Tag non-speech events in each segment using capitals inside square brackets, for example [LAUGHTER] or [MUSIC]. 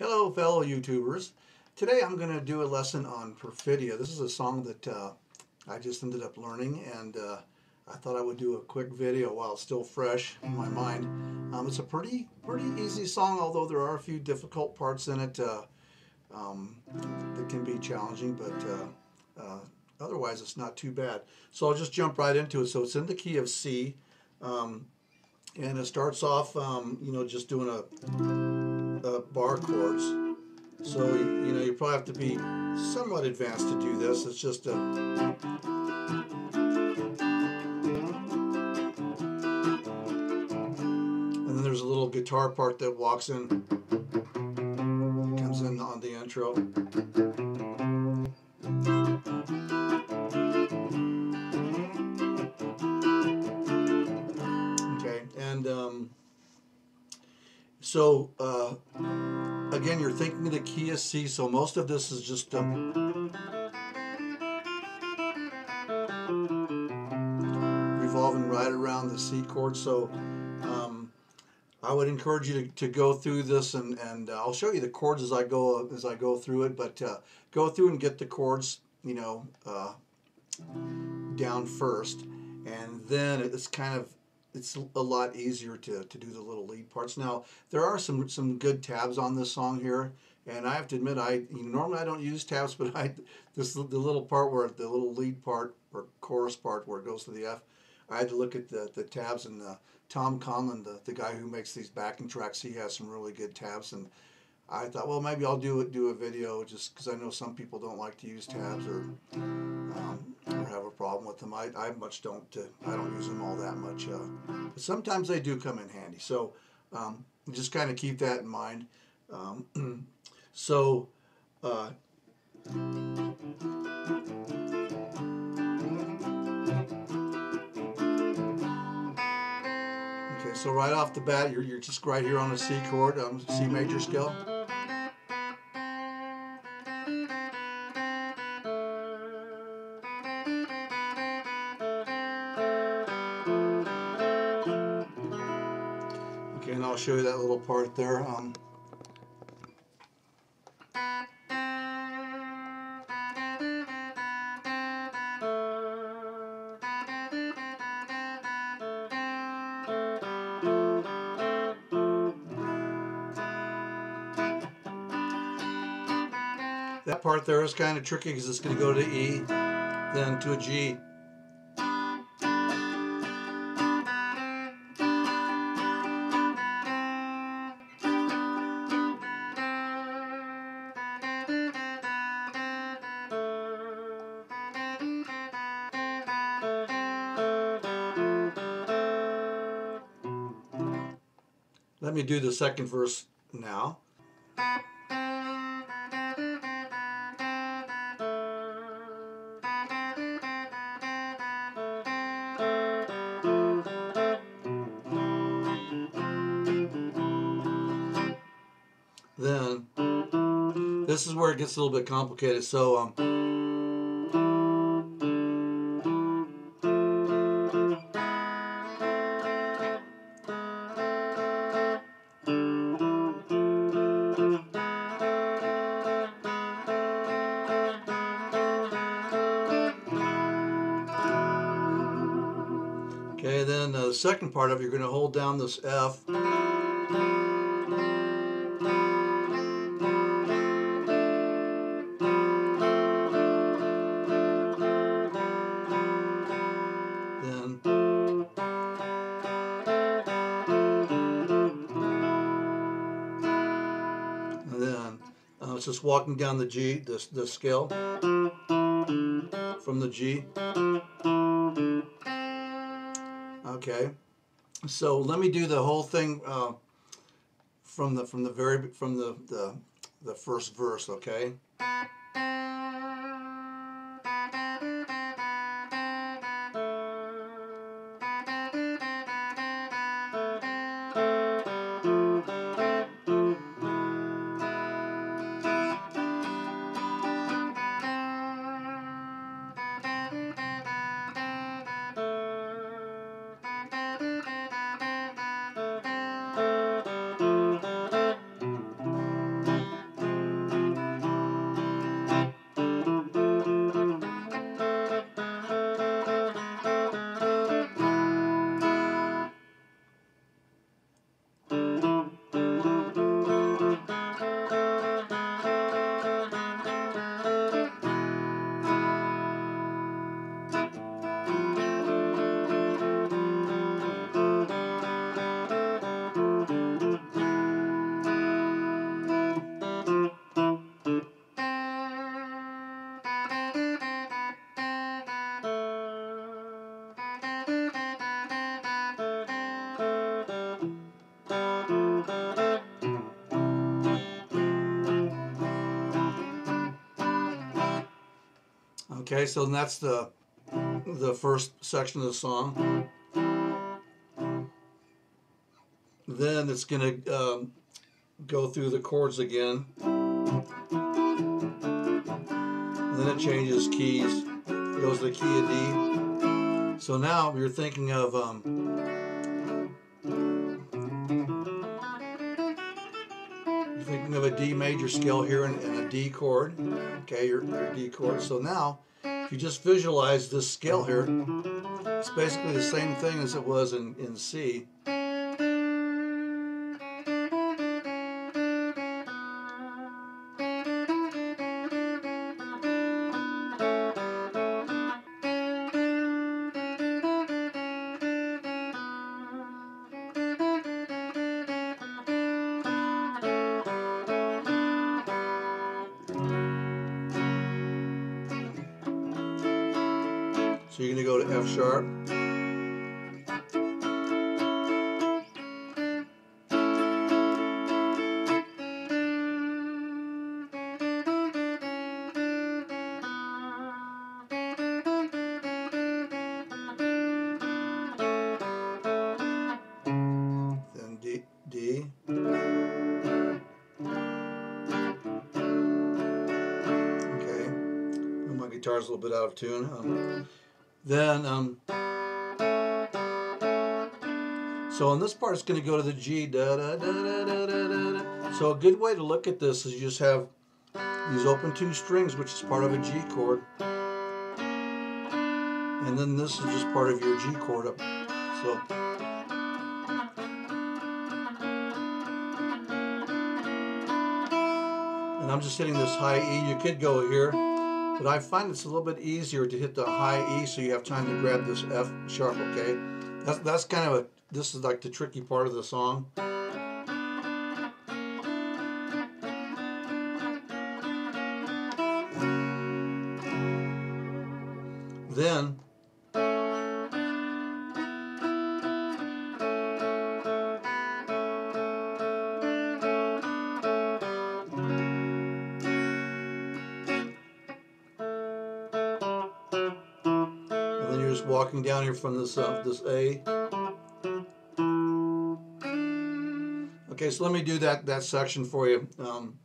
Hello, fellow YouTubers. Today I'm going to do a lesson on Perfidia. This is a song that uh, I just ended up learning, and uh, I thought I would do a quick video while it's still fresh in my mind. Um, it's a pretty pretty easy song, although there are a few difficult parts in it uh, um, that can be challenging, but uh, uh, otherwise it's not too bad. So I'll just jump right into it. So it's in the key of C, um, and it starts off, um, you know, just doing a, a bar chords. So you know you probably have to be somewhat advanced to do this. It's just a and then there's a little guitar part that walks in, comes in on the intro. Okay, and um, so uh, again, you're thinking the key of C, so most of this is just um, revolving right around the C chord. So um, I would encourage you to, to go through this, and, and uh, I'll show you the chords as I go as I go through it. But uh, go through and get the chords, you know, uh, down first, and then it's kind of it's a lot easier to, to do the little lead parts. Now there are some some good tabs on this song here, and I have to admit I normally I don't use tabs, [LAUGHS] but I this the little part where the little lead part or chorus part where it goes to the F, I had to look at the the tabs and the, Tom Conlon, the, the guy who makes these backing tracks, he has some really good tabs and. I thought, well, maybe I'll do it, do a video just because I know some people don't like to use tabs or um, or have a problem with them. I, I much don't. Uh, I don't use them all that much. Uh, but sometimes they do come in handy. So um, just kind of keep that in mind. Um, [CLEARS THROAT] so. Uh, okay, so right off the bat, you're, you're just right here on a C chord, um, C major scale. Show you that little part there. Um, that part there is kind of tricky because it's going to go to E, then to a G. Let me do the second verse now. Then this is where it gets a little bit complicated. So um, second part of you're going to hold down this F. Uh, it's just walking down the G, the, the scale from the G. Okay, so let me do the whole thing uh, from the from the very from the the, the first verse. Okay. Okay, so that's the the first section of the song. Then it's going to um, go through the chords again. then it changes keys. Goes to the key of D. So now you're thinking of um, you're thinking of a D major scale here and, and a D chord. Okay, your, your D chord. So now if you just visualize this scale here, it's basically the same thing as it was in, in C. You're going to go to F sharp. Then D. Okay. My guitar's a little bit out of tune. Then, um, so on this part, it's going to go to the G. Da, da, da. So a good way to look at this is you just have these open two strings, which is part of a G chord. And then this is just part of your G chord up. So. And I'm just hitting this high E. You could go here. But I find it's a little bit easier to hit the high E so you have time to grab this F sharp, okay? That's, that's kind of a, this is like the tricky part of the song. Walking down here from this uh, this A. Okay, so let me do that that section for you. Um,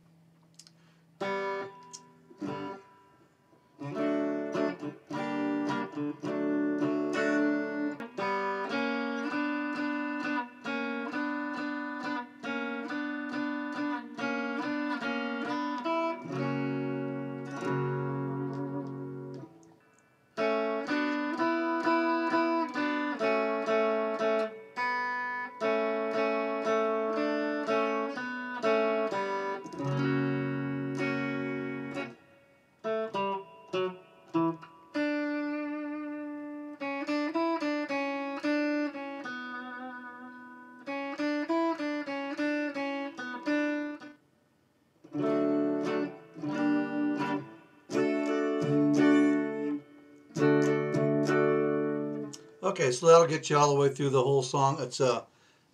Okay, so that'll get you all the way through the whole song. It's a,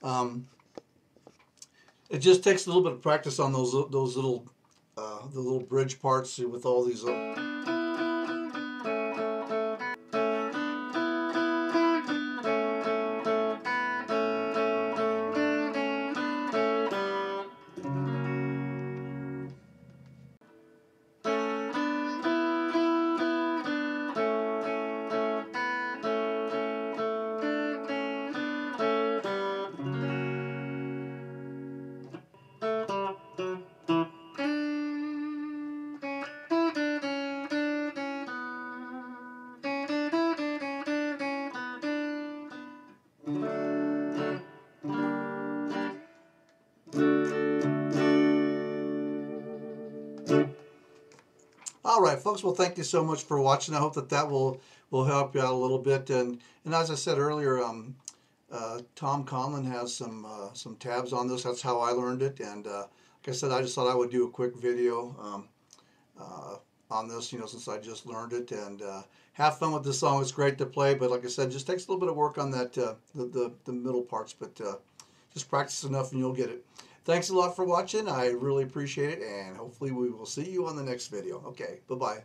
uh, um, it just takes a little bit of practice on those those little, uh, the little bridge parts with all these. Uh, right, folks. Well, thank you so much for watching. I hope that that will will help you out a little bit. And and as I said earlier, um, uh, Tom Conlon has some uh, some tabs on this. That's how I learned it. And uh, like I said, I just thought I would do a quick video um, uh, on this. You know, since I just learned it and uh, have fun with this song. It's great to play, but like I said, just takes a little bit of work on that uh, the, the the middle parts. But just practice enough and you'll get it. Thanks a lot for watching. I really appreciate it, and hopefully we will see you on the next video. Okay, bye-bye.